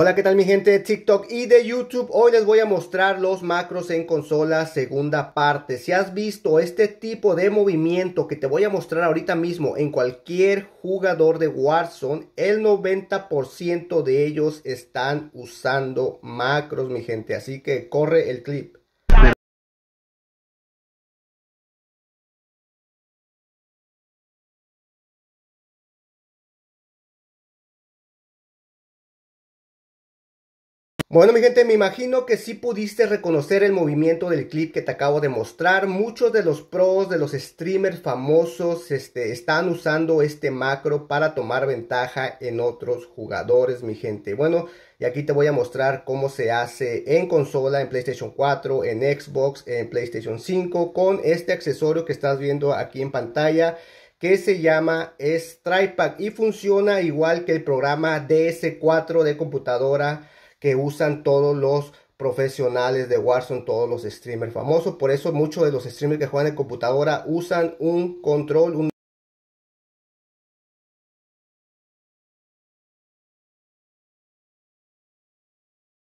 Hola, ¿qué tal mi gente de TikTok y de YouTube? Hoy les voy a mostrar los macros en consola segunda parte. Si has visto este tipo de movimiento que te voy a mostrar ahorita mismo en cualquier jugador de Warzone, el 90% de ellos están usando macros, mi gente. Así que corre el clip. Bueno mi gente, me imagino que sí pudiste reconocer el movimiento del clip que te acabo de mostrar. Muchos de los pros, de los streamers famosos este, están usando este macro para tomar ventaja en otros jugadores mi gente. Bueno, y aquí te voy a mostrar cómo se hace en consola, en PlayStation 4, en Xbox, en PlayStation 5 con este accesorio que estás viendo aquí en pantalla que se llama Stripe Pack y funciona igual que el programa DS4 de computadora que usan todos los profesionales de Warzone, todos los streamers famosos. Por eso muchos de los streamers que juegan en computadora usan un control, un